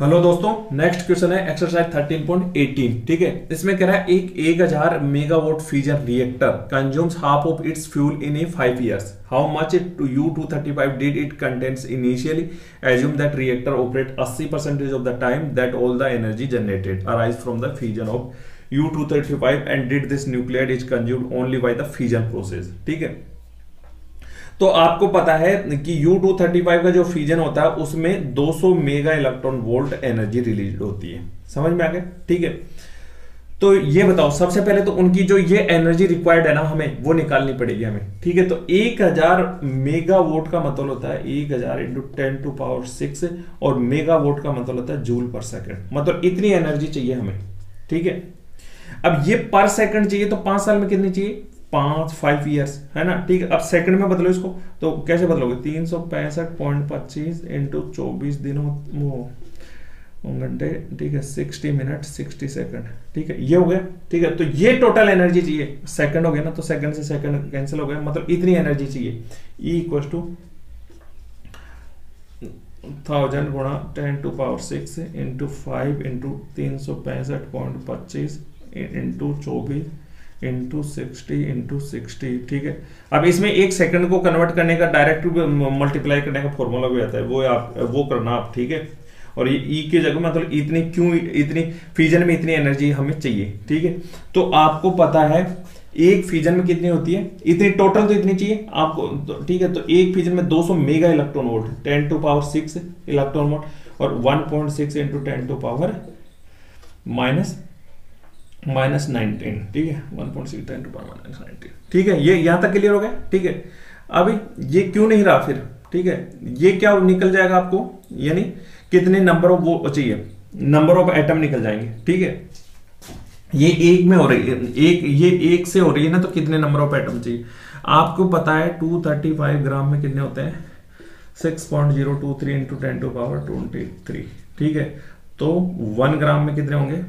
Hello दोस्तों next question है exercise 13.18 ठीक है? इसमें कह रहा है एक एक हज़ार megawatt fusion reactor consumes half of its fuel in a five years how much it to U two thirty five did it contents initially assume that reactor operate 80 percentage of the time that all the energy generated arise from the fusion of U two thirty five and did this nuclear is consumed only by the fusion process ठीक है? तो आपको पता है कि U235 का जो fusion होता है, उसमें 200 mega electron volt energy release होती है। समझ में आ गया? ठीक है। तो ये बताओ, सबसे पहले तो उनकी जो ये एनर्जी रिक्वायर्ड है ना हमें, वो निकालनी पड़ेगी हमें। ठीक है तो 1000 मेगा वोट का मतलब होता है 1000 हज़ार into ten to power six और मेगा वोट का मतलब होता है जूल पर सेकंड मतलब इतनी एनर्जी चाहिए हमें। ठीक है? अब ये पर सेकंड चाहिए तो पाँच साल में कितनी चाहिए? पाँच फाइव ईयर्स है ना? ठीक है, अब सेकंड में बदलो इसको तो कैसे बदलोगे? तीन सौ पैंसठ पॉइंट पच्चीस इंटू चौबीस दिनों, वो घंटे, ठीक है सिक्सटी मिनट सिक्सटी सेकंड ठीक है? ये हो गया, ठीक है? तो ये टोटल एनर्जी चाहिए। सेकंड हो गया ना तो सेकंड से सेकंड कैंसिल हो गया मतलब इतनी एनर्जी चाहिए। ई इक्व टू थाउज़ेंड गुणा ten to power six into five into तीन सौ पैंसठ पॉइंट पच्चीस इंटू चौबीस इंटू सिक्सटी इंटू सिक्सटी ठीक है? अब इसमें एक सेकंड को कन्वर्ट करने का डायरेक्ट मल्टीप्लाई करने का फॉर्मूला भी आता है। वो आप वो करना आप ठीक है? और ये ई e की जगह मतलब इतनी क्यों इतनी फ्यूजन में इतनी एनर्जी हमें चाहिए ठीक है? तो आपको पता है एक फ्यूजन में कितनी होती है? इतनी टोटल तो इतनी चाहिए। आपको तो, ठीक है? तो एक फ्यूजन में 200 mega electron volt 10 to power 6 electron volt और 1.6 point six into ten to power minus minus nineteen. ठीक है? One point six ten to power minus nineteen ठीक है ये यहाँ तक क्लियर हो गया? ठीक है। अभी ये क्यों नहीं रहा फिर? ठीक है ये क्या निकल जाएगा आपको? यानी कितने नंबर ऑफ़ वो चाहिए? नंबर ऑफ़ एटम निकल जाएँगे। ठीक है। ये एक में हो रही है एक ये एक से हो रही है ना तो कितने नंबर ऑफ़ एटम चाहिए? आपको पता है 235 ग्राम में कितने होते हैं? 6.023 point zero two three into ten to power twenty three ठीक है तो वन ग्राम में कितने होंगे?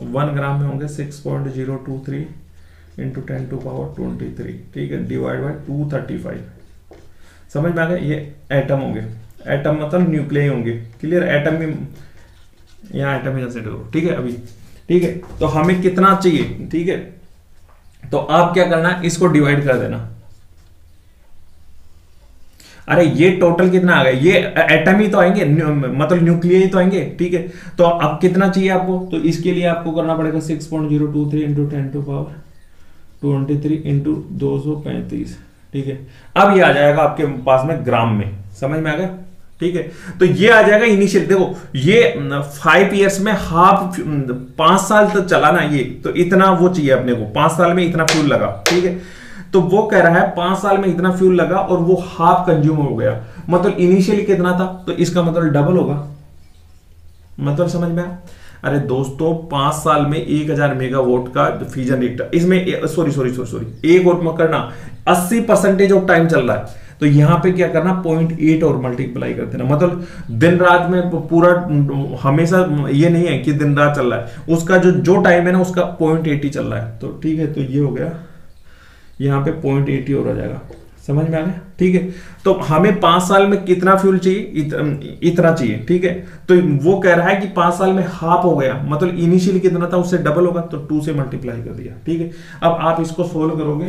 वन ग्राम में होंगे six point zero two three into ten to power twenty three ठीक है? Divide by two thirty five समझ में आ गया? ये एटम होंगे। एटम मतलब न्यूक्लियर होंगे। क्लियर एटम भी यहाँ एटम ही ठीक है? अभी। ठीक है? तो हमें कितना चाहिए? ठीक है? तो आप क्या करना? है इसको डिवाइड कर देना। अरे ये टोटल कितना आ गया? ये एटम ही तो आएँगे मतलब न्यूक्लियर ही तो आएँगे, ठीक है? तो अब कितना चाहिए आपको? तो इसके लिए आपको करना पड़ेगा six point zero two three into ten to power twenty three into दो सौ पैंतीस ठीक है? अब ये आ जाएगा आपके पास में ग्राम में। समझ में आ गया? ठीक है? तो ये आ जाएगा इनिशियल देखो, ये फाइव इयर्स में हाफ़ पाँच साल तक तो चला ना ये तो इतना वो चाहिए अपने को। पाँच साल में इतना फ्यूल लगा, ठीक है? तो वो कह रहा है, पाँच साल में इतना फ्यूल लगा और वो हाफ़ कंज्यूम हो गया। मतलब इनिशियली कितना था? तो इसका मतलब डबल होगा। मतलब समझ में अरे दोस्तों, पाँच साल में एक हज़ार मेगावाट का फ्यूजन रिएक्टर इसमें सॉरी सॉरी सॉरी सॉरी एक और करना। अस्सी परसेंटेज ऑफ़ टाइम चल रहा है। तो यहाँ पे क्या करना? पॉइंट एट और मल्टीप्लाई कर देना। मतलब दिन रात में पूरा, हमेशा ये नहीं है कि दिन रात चल रहा है। उसका जो जो टाइम है ना, उसका पॉइंट एट ही चल रहा है। तो ठीक है तो ये हो गया। यहाँ पे पॉइंट एटी और आ जाएगा। समझ में आ गया? ठीक है? तो हमें पाँच साल में कितना फ्यूल चाहिए? इत, इतना चाहिए ठीक है? तो वो कह रहा है कि पाँच साल में हाफ़ हो गया। मतलब इनिशियली कितना था उससे डबल होगा तो टू से मल्टीप्लाई कर दिया ठीक है? अब आप इसको सोल्व करोगे।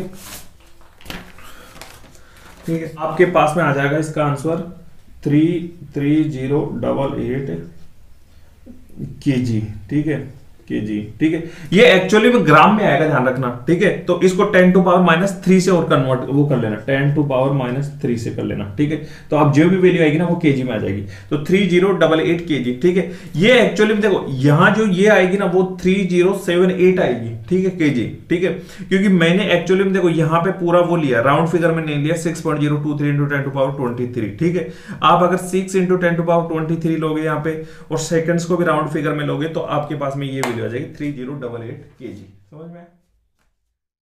ठीक है? आपके पास में आ जाएगा इसका answer three three zero double eight K G ठीक है? जी, ठीक है? ये एक्चुअली में ग्राम में आएगा, ध्यान रखना, ठीक है? तो इसको ten to power minus three से और कन्वर्ट वो कर लेना ten to power minus three से कर लेना, ठीक है? तो अब जो भी वैल्यू आएगी ना, वो केजी में आ जाएगी। तो three zero double eight K G, ठीक है? ये एक्चुअली में देखो, यहाँ जो ये आएगी ना, वो थ्री ज़ीरो सेवन एट आएगी, ठीक है, के जी, ठीक है? क्योंकि मैंने एक्चुअली में देखो, यहाँ पे पूरा वो लिया राउंड फिगर में नहीं लिया six point zero two three into ten to power twenty three ठीक है? आप अगर six into ten to power twenty three लोगे यहाँ पे, और सेकंड्स को भी राउंड फिगर में लोगे तो आपके पास में ये वैल्यू आ जाएगी three zero double eight K जी। समझ में?